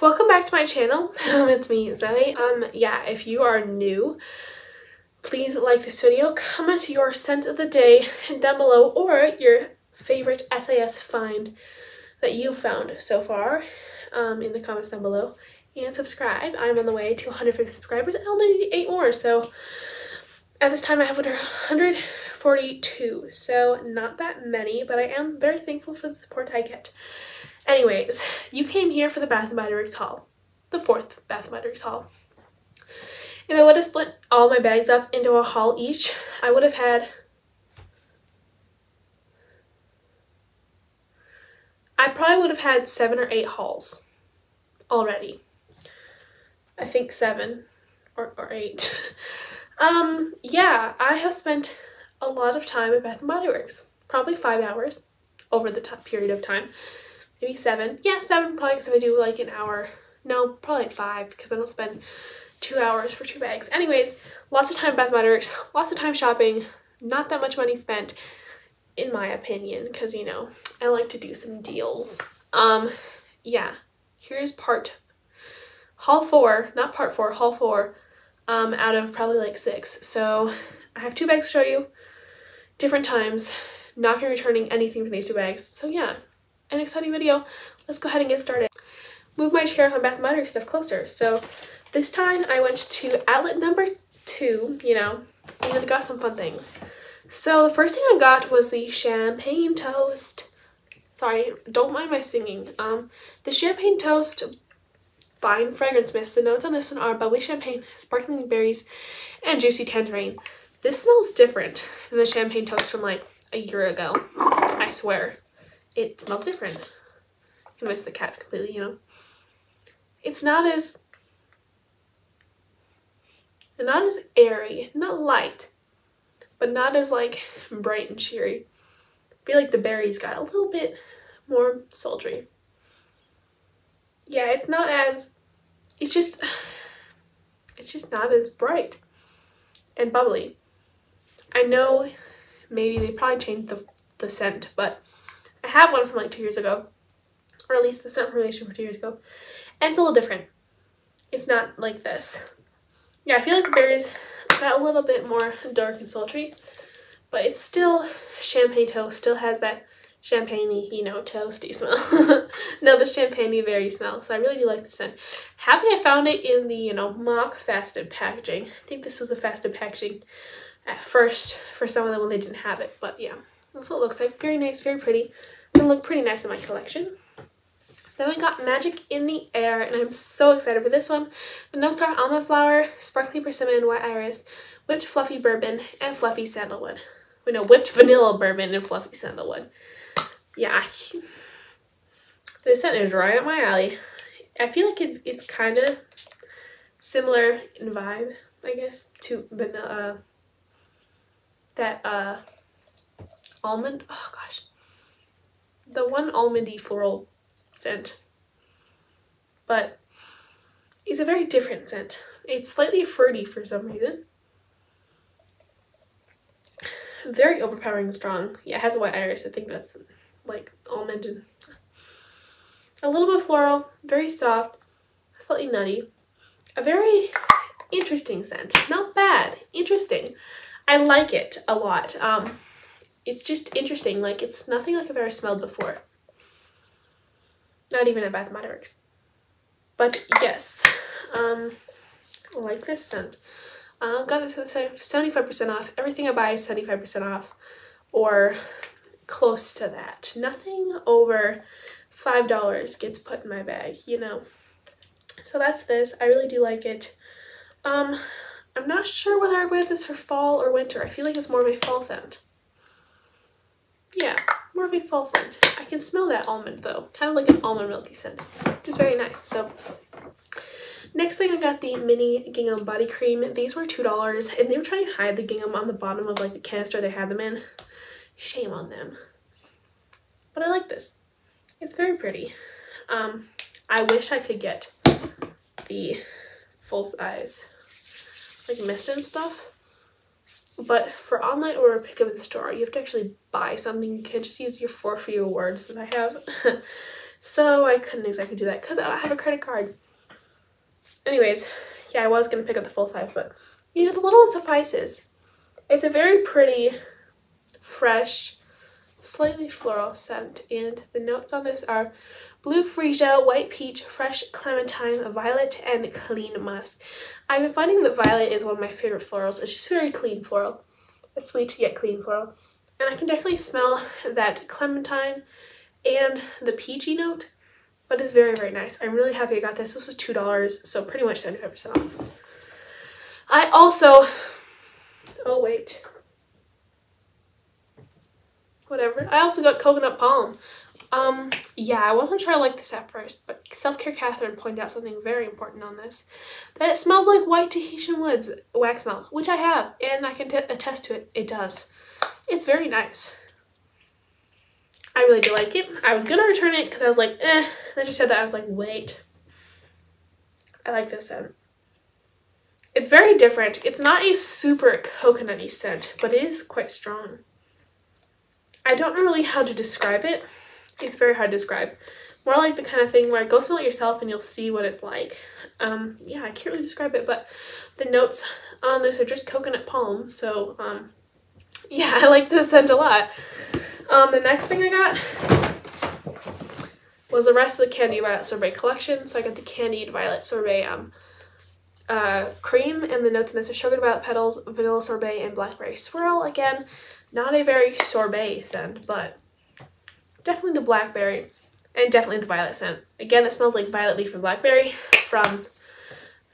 welcome back to my channel. Um, it's me, Zoe. Um, yeah, if you are new, please like this video, comment your scent of the day down below or your favorite SAS find that you found so far um, in the comments down below and subscribe. I'm on the way to 150 subscribers I only need 8 more so at this time I have 142 so not that many but I am very thankful for the support I get. Anyways, you came here for the Bath & Body Works haul. The fourth Bath & Body Works haul. If I would have split all my bags up into a haul each, I would have had... I probably would have had seven or eight hauls already. I think seven or, or eight. um, yeah, I have spent a lot of time at Bath & Body Works. Probably five hours over the period of time maybe seven. Yeah, seven probably because if I do like an hour. No, probably like five because then I don't spend two hours for two bags. Anyways, lots of time Bath Works, lots of time shopping, not that much money spent in my opinion because you know I like to do some deals. Um, yeah, here's part haul four, not part four, haul four, um, out of probably like six. So I have two bags to show you, different times, not gonna be returning anything from these two bags. So yeah, an exciting video. Let's go ahead and get started. Move my chair on Bath & Body stuff closer. So this time I went to outlet number two, you know, and got some fun things. So the first thing I got was the champagne toast. Sorry, don't mind my singing. Um, the champagne toast fine fragrance mist. The notes on this one are bubbly champagne, sparkling berries, and juicy tangerine. This smells different than the champagne toast from like a year ago. I swear it smells different. Can miss the cat completely, you know. It's not as not as airy, not light, but not as like bright and cheery. I feel like the berries got a little bit more sultry. Yeah, it's not as it's just it's just not as bright and bubbly. I know maybe they probably changed the the scent, but I have one from like two years ago, or at least the scent formulation from two years ago, and it's a little different. It's not like this. Yeah, I feel like the berries got a little bit more dark and sultry, but it's still champagne toast, still has that champagne you know, toasty smell. no, the champagne berry smell, so I really do like the scent. Happy I found it in the, you know, mock fasted packaging. I think this was the fasted packaging at first for some of them when they didn't have it, but yeah. That's what it looks like. Very nice, very pretty. Gonna look pretty nice in my collection. Then we got Magic in the Air, and I'm so excited for this one. The notes are almond flower, sparkly persimmon, white iris, whipped fluffy bourbon, and fluffy sandalwood. We know whipped vanilla bourbon and fluffy sandalwood. Yeah, this scent is right up my alley. I feel like it, it's kind of similar in vibe, I guess, to vanilla, that uh, almond, oh gosh, the one almondy floral scent, but it's a very different scent. It's slightly fruity for some reason. Very overpowering strong. Yeah, it has a white iris. I think that's like almond and a little bit floral, very soft, slightly nutty. A very interesting scent. Not bad, interesting. I like it a lot. Um, it's just interesting. Like, it's nothing like I've ever smelled before. Not even at Bath & Body Works. But, yes. Um, I like this scent. Um, got this at 75% off. Everything I buy is 75% off. Or close to that. Nothing over $5 gets put in my bag, you know. So that's this. I really do like it. Um, I'm not sure whether I'd wear this for fall or winter. I feel like it's more of a fall scent. Yeah, more of a fall scent. I can smell that almond though, kind of like an almond milky scent, which is very nice. So next thing I got the mini gingham body cream. These were $2 and they were trying to hide the gingham on the bottom of like the canister they had them in. Shame on them. But I like this. It's very pretty. Um, I wish I could get the full size like mist and stuff but for online or pick up in store, you have to actually buy something. You can't just use your for for you words that I have. So I couldn't exactly do that because I don't have a credit card. Anyways, yeah, I was going to pick up the full size, but you know, the little one suffices. It's a very pretty, fresh, slightly floral scent, and the notes on this are blue freesia, white peach, fresh clementine, violet, and clean musk. I've been finding that violet is one of my favorite florals. It's just very clean floral. It's sweet yet clean floral. And I can definitely smell that clementine and the peachy note, but it's very, very nice. I'm really happy I got this. This was $2, so pretty much 75% off. I also, oh wait, whatever. I also got coconut palm. Um, yeah, I wasn't sure I liked this at first, but Self-Care Catherine pointed out something very important on this. That it smells like white Tahitian woods wax melt, which I have, and I can attest to it. It does. It's very nice. I really do like it. I was gonna return it because I was like, eh. Then she said that I was like, wait. I like this scent. It's very different. It's not a super coconutty scent, but it is quite strong. I don't know really how to describe it. It's very hard to describe. More like the kind of thing where go smell it yourself and you'll see what it's like. Um, yeah, I can't really describe it, but the notes on this are just coconut palm. So, um, yeah, I like this scent a lot. Um, the next thing I got was the rest of the Candied Violet Sorbet collection. So I got the Candied Violet Sorbet um, uh, cream, and the notes in this are sugar violet petals, vanilla sorbet, and blackberry swirl. Again, not a very sorbet scent, but definitely the blackberry and definitely the violet scent. Again, it smells like violet leaf and blackberry from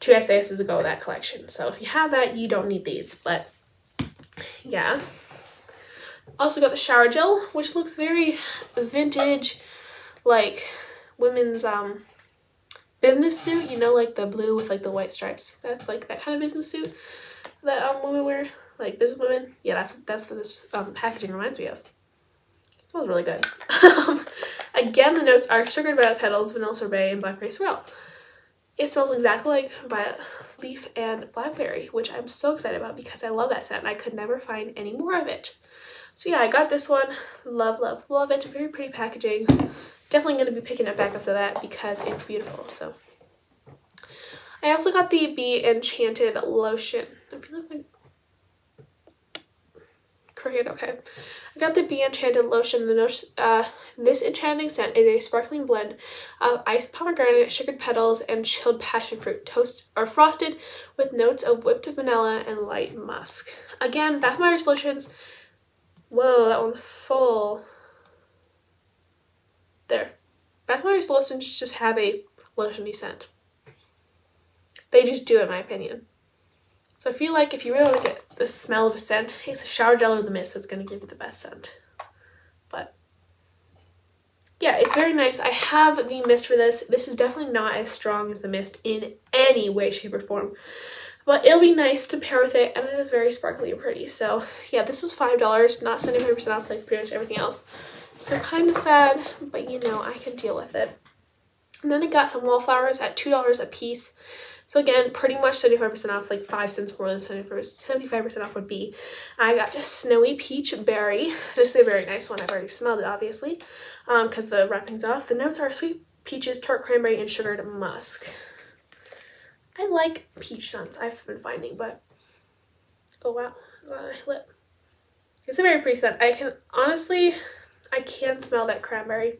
two SASs ago, that collection. So if you have that, you don't need these, but yeah. Also got the shower gel, which looks very vintage, like women's um business suit, you know, like the blue with like the white stripes. That like that kind of business suit that um women wear, like business women. Yeah, that's that's what this um, packaging reminds me of. It smells really good. Again, the notes are sugared violet petals, vanilla sorbet, and blackberry swirl. It smells exactly like violet leaf and blackberry, which I'm so excited about because I love that scent and I could never find any more of it. So yeah, I got this one. Love, love, love it. Very pretty packaging. Definitely going to be picking up backups of that because it's beautiful. So I also got the Be Enchanted lotion. I feel like Korean, okay. I got the Be Enchanted lotion. The uh, this enchanting scent is a sparkling blend of iced pomegranate, sugared petals, and chilled passion fruit, toast or frosted with notes of whipped vanilla and light musk. Again, Bath Myers lotions. Whoa, that one's full. There. Bath Myers lotions just have a lotiony scent. They just do, in my opinion. So I feel like if you really to get the smell of a scent, it's a shower gel or the mist that's going to give you the best scent. But yeah, it's very nice. I have the mist for this. This is definitely not as strong as the mist in any way, shape, or form. But it'll be nice to pair with it, and it is very sparkly and pretty. So yeah, this was $5, not 75% off like pretty much everything else. So kind of sad, but you know, I can deal with it. And then I got some wallflowers at $2 a piece. So again, pretty much 75% off, like 5 cents more than 75% off would be. I got just Snowy Peach Berry. This is a very nice one. I've already smelled it, obviously, because um, the wrapping's off. The notes are sweet peaches, tart cranberry, and sugared musk. I like peach scents I've been finding, but oh wow, my lip. It's a very pretty scent. I can honestly, I can smell that cranberry.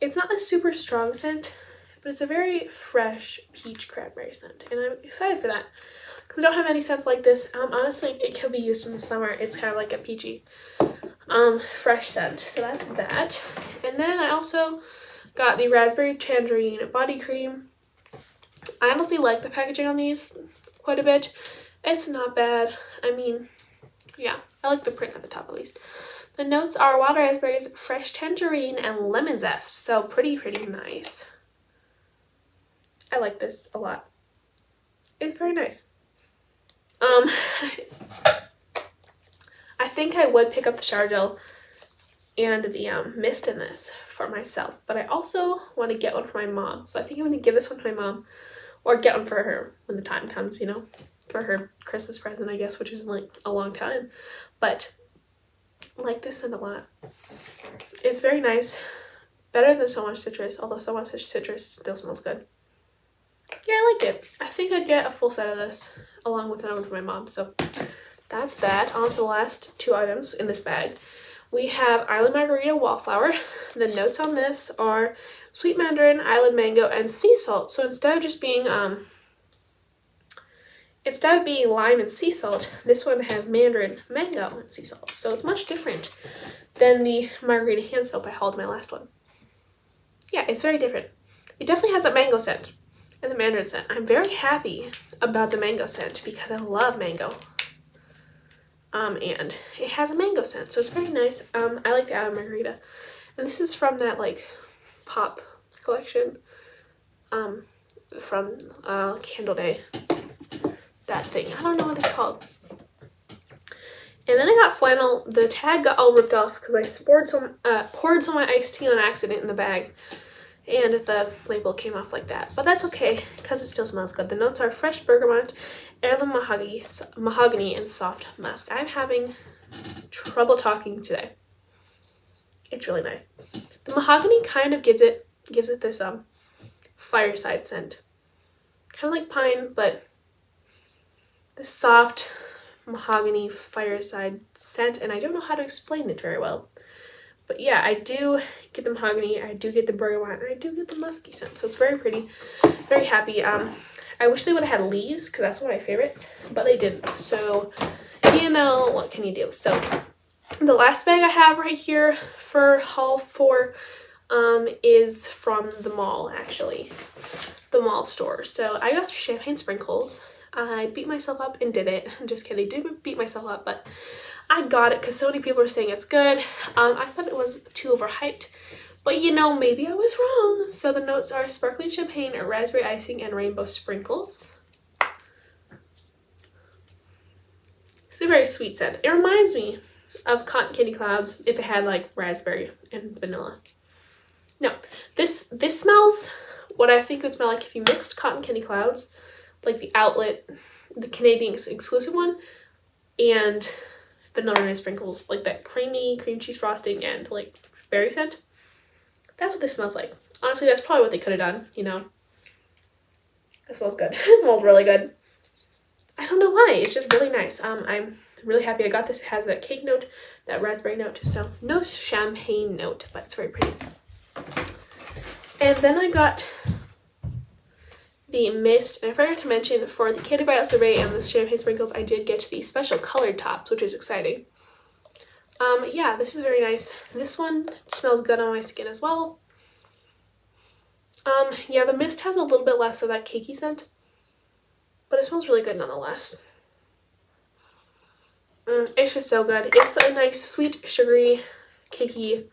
It's not a super strong scent, but it's a very fresh peach cranberry scent, and I'm excited for that because I don't have any scents like this. Um, honestly, it can be used in the summer. It's kind of like a peachy, um, fresh scent. So that's that. And then I also got the raspberry tangerine body cream. I honestly like the packaging on these quite a bit. It's not bad. I mean, yeah, I like the print at the top at least. The notes are wild raspberries, fresh tangerine, and lemon zest. So pretty, pretty nice. I like this a lot. It's very nice. Um, I think I would pick up the shower gel and the um, mist in this for myself. But I also want to get one for my mom. So I think I'm going to give this one to my mom or get one for her when the time comes, you know, for her Christmas present, I guess, which is like a long time. But like this scent a lot. It's very nice. Better than so much citrus, although so much citrus still smells good. Yeah, I liked it. I think I'd get a full set of this along with another one for my mom. So that's that. On to the last two items in this bag. We have Island Margarita Wallflower. The notes on this are sweet mandarin, island mango, and sea salt. So instead of just being um, Instead of being lime and sea salt, this one has mandarin, mango, and sea salt. So it's much different than the margarita hand soap I hauled in my last one. Yeah, it's very different. It definitely has that mango scent and the mandarin scent. I'm very happy about the mango scent because I love mango. Um, and it has a mango scent, so it's very nice. Um, I like the Island Margarita. And this is from that, like, pop collection um, from uh, Candle Day that thing. I don't know what it's called. And then I got flannel. The tag got all ripped off because I poured some, uh, poured some of my iced tea on accident in the bag. And the label came off like that. But that's okay because it still smells good. The notes are fresh bergamot, heirloom mahogany, mahogany, and soft musk. I'm having trouble talking today. It's really nice. The mahogany kind of gives it gives it this um fireside scent. Kind of like pine, but the soft mahogany fireside scent and I don't know how to explain it very well. But yeah, I do get the mahogany, I do get the bergamot, and I do get the musky scent. So it's very pretty, very happy. Um, I wish they would have had leaves because that's one of my favorites, but they didn't. So, you know, what can you do? So the last bag I have right here for haul four um, is from the mall, actually. The mall store. So I got champagne sprinkles I beat myself up and did it. I'm just kidding. I did beat myself up, but I got it because so many people are saying it's good. Um, I thought it was too overhyped, but you know, maybe I was wrong. So the notes are sparkling champagne, raspberry icing, and rainbow sprinkles. It's a very sweet scent. It reminds me of cotton candy clouds if it had like raspberry and vanilla. No, this this smells what I think it would smell like if you mixed cotton candy clouds like the outlet, the Canadian exclusive one, and vanilla sprinkles, like that creamy cream cheese frosting and like berry scent. That's what this smells like. Honestly, that's probably what they could have done, you know. It smells good. it smells really good. I don't know why. It's just really nice. Um, I'm really happy I got this. It has that cake note, that raspberry note. So no champagne note, but it's very pretty. And then I got the mist. And I forgot to mention for the Candied Violet Sorbet and the champagne sprinkles, I did get the special colored tops, which is exciting. Um, yeah, this is very nice. This one smells good on my skin as well. Um, yeah, the mist has a little bit less of that cakey scent, but it smells really good nonetheless. Mm, it's just so good. It's a nice, sweet, sugary, cakey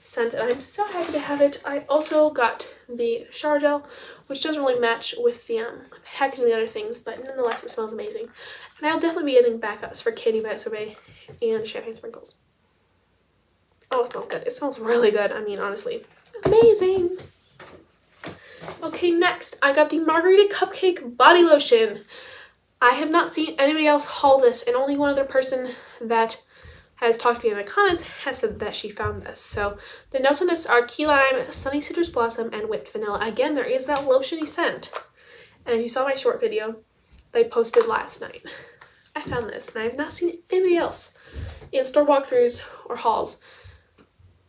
scent and I'm so happy to have it. I also got the shower gel which doesn't really match with the um, packaging of the other things but nonetheless it smells amazing. And I'll definitely be getting backups for Candied Violet Sorbet and Champagne Sprinkles. Oh, it smells good. It smells really good. I mean, honestly, amazing. Okay, next, I got the Margarita Cupcake Body Lotion. I have not seen anybody else haul this, and only one other person that has talked to me in the comments has said that she found this. So the notes on this are key lime, sunny citrus blossom, and whipped vanilla. Again, there is that lotiony scent. And if you saw my short video that I posted last night, I found this and I have not seen anybody else in store walkthroughs or hauls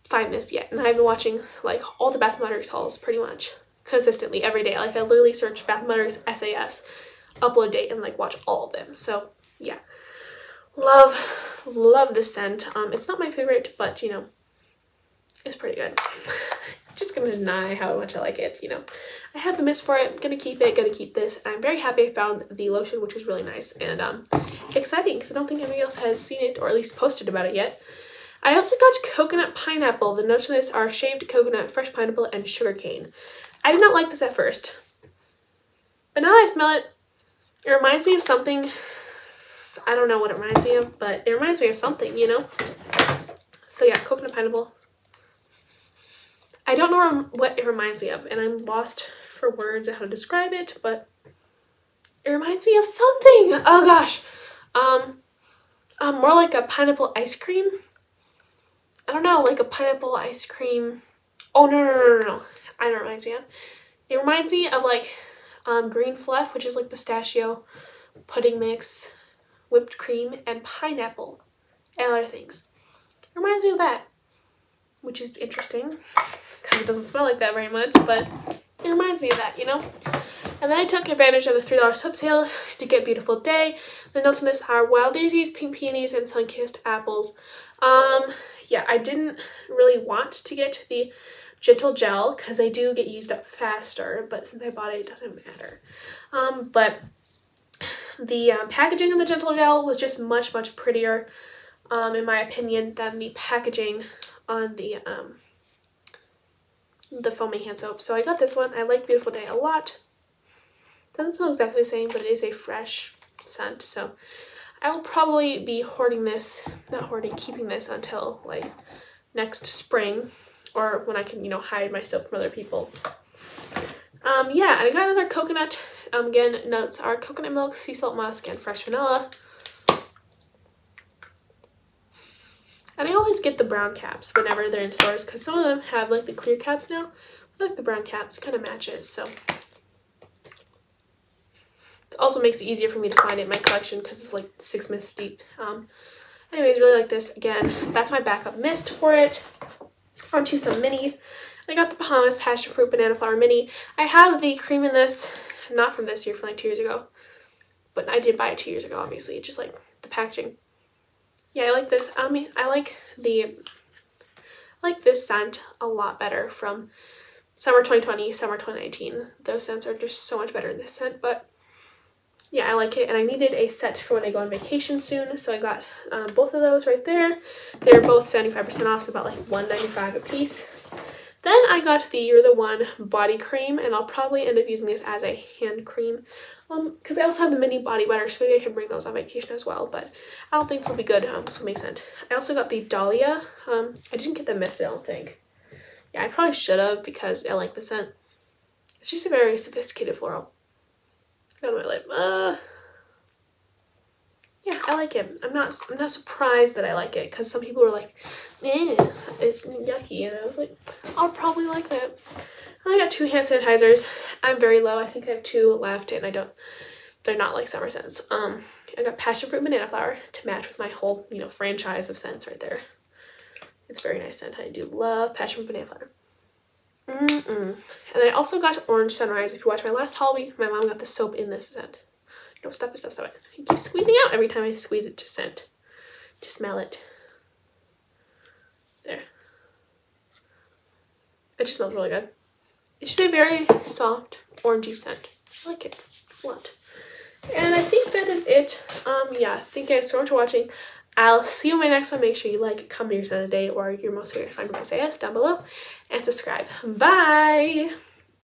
find this yet. And I've been watching like all the Bath Bodies hauls pretty much consistently every day. Like I literally search Bath Bodies SAS upload date and like watch all of them. So yeah, Love, love this scent. Um, it's not my favorite, but you know, it's pretty good. Just gonna deny how much I like it, you know. I have the mist for it, gonna keep it, gonna keep this. I'm very happy I found the lotion, which is really nice and um, exciting because I don't think anybody else has seen it or at least posted about it yet. I also got coconut pineapple. The notes on this are shaved coconut, fresh pineapple, and sugar cane. I did not like this at first, but now I smell it, it reminds me of something I don't know what it reminds me of, but it reminds me of something, you know? So yeah, coconut pineapple. I don't know what it reminds me of, and I'm lost for words of how to describe it, but it reminds me of something. Oh gosh. Um, um, more like a pineapple ice cream. I don't know, like a pineapple ice cream Oh, no, no, no, no, no. I it reminds me of. It reminds me of like um, green fluff, which is like pistachio, pudding mix, whipped cream, and pineapple, and other things. It reminds me of that, which is interesting because it doesn't smell like that very much, but it reminds me of that, you know? And then I took advantage of the $3 sub sale to get Beautiful Day. The notes in this are wild daisies, pink peonies, and sun-kissed apples. Um, yeah, I didn't really want to get the gentle gel because they do get used up faster, but since I bought it, it doesn't matter. Um, but the um, packaging of the gentle gel was just much, much prettier, um, in my opinion, than the packaging on the um, the foaming hand soap. So I got this one. I like Beautiful Day a lot. Doesn't smell exactly the same, but it is a fresh scent. So I will probably be hoarding this, not hoarding, keeping this until like next spring or when I can, you know, hide my soap from other people. Um, yeah, I got another coconut. Um, again, notes are coconut milk, sea salt musk, and fresh vanilla. And I always get the brown caps whenever they're in stores because some of them have like the clear caps now. I like the brown caps, kind of matches, so. It also makes it easier for me to find it in my collection because it's like six mists deep. Um, anyways, really like this. Again, that's my backup mist for it. Onto some minis. I got the Bahamas Passion Fruit Banana Flower Mini. I have the cream in this, not from this year, from like two years ago. But I did buy it two years ago, obviously. Just like the packaging yeah, I like this. I mean, I like the, I like this scent a lot better from summer 2020, summer 2019. Those scents are just so much better than this scent, but yeah, I like it. And I needed a set for when I go on vacation soon, so I got um, both of those right there. They're both 75% off, so about like 195 a piece. Then I got the You're the One body cream, and I'll probably end up using this as a hand cream. Um, because I also have the mini body butter, so maybe I can bring those on vacation as well, but I don't think they'll be good, um, so it makes sense. I also got the Dahlia. Um, I didn't get the mist, I don't think. Yeah, I probably should have because I like the scent. It's just a very sophisticated floral. Got my lip. Uh, yeah, I like it. I'm not I'm not surprised that I like it because some people were like, eh, it's yucky. And I was like, I'll probably like that. I got two hand sanitizers. I'm very low. I think I have two left and I don't, they're not like summer scents. Um, I got passion fruit banana flower to match with my whole, you know, franchise of scents right there. It's very nice scent. I do love passion fruit banana flower. Mm -mm. And I also got orange sunrise. If you watch my last haul, my mom got the soap in this scent. No, stop it, stop, stop it. It keeps squeezing out every time I squeeze it to scent. To smell it. There. It just smells really good. It's just a very soft orangey scent. I like it a lot. And I think that is it. Um, yeah, thank you guys so much for watching. I'll see you in my next one. Make sure you like, comment your son of the day, or your most favorite find my SAS down below, and subscribe. Bye!